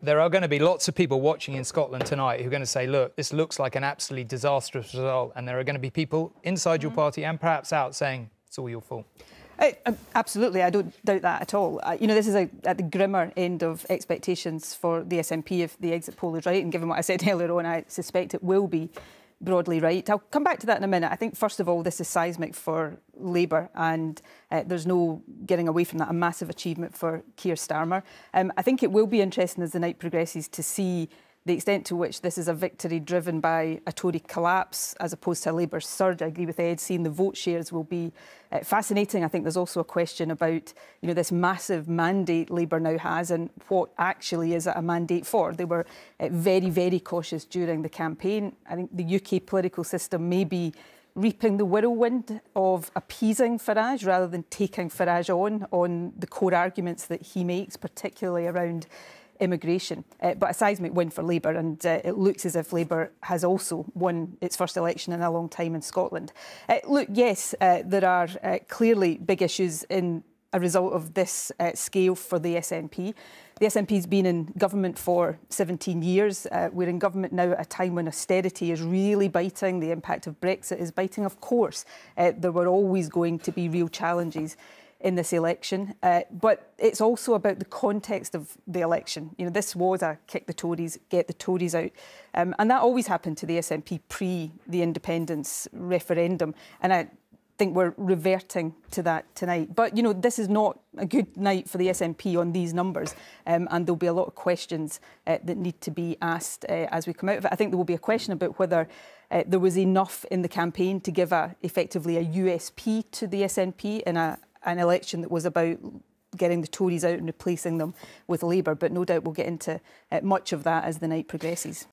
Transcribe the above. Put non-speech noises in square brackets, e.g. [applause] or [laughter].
there are going to be lots of people watching in Scotland tonight who are going to say, look, this looks like an absolutely disastrous result. And there are going to be people inside your mm-hmm. party and perhaps out saying, it's all your fault. I, uh, absolutely, I don't doubt that at all. Uh, you know, this is a, at the grimmer end of expectations for the SNP if the exit poll is right. And given what I said [laughs] earlier on, I suspect it will be broadly right. I'll come back to that in a minute. I think, first of all, this is seismic for Labour, and uh, there's no getting away from that. A massive achievement for Keir Starmer. Um, I think it will be interesting as the night progresses to see the extent to which this is a victory driven by a Tory collapse as opposed to a Labour surge. I agree with Ed, seeing the vote shares will be uh, fascinating. I think there's also a question about you know, this massive mandate Labour now has and what actually is it a mandate for. They were uh, very, very cautious during the campaign. I think the UK political system may be reaping the whirlwind of appeasing Farage rather than taking Farage on on the core arguments that he makes, particularly around immigration. Uh, but a seismic win for Labour, and uh, it looks as if Labour has also won its first election in a long time in Scotland. Uh, look, yes, uh, there are uh, clearly big issues in a result of this scale for the SNP. The SNP has been in government for 17 years. Uh, we're in government now at a time when austerity is really biting. The impact of Brexit is biting. Of course, uh, there were always going to be real challenges in this election. Uh, but it's also about the context of the election. You know, this was a kick the Tories, get the Tories out. Um, and that always happened to the SNP pre the independence referendum. And I think we're reverting to that tonight. But, you know, this is not a good night for the SNP on these numbers. Um, and there'll be a lot of questions uh, that need to be asked uh, as we come out of it. I think there will be a question about whether uh, there was enough in the campaign to give a, effectively a USP to the SNP in a, an election that was about getting the Tories out and replacing them with Labour. But no doubt we'll get into uh, much of that as the night progresses.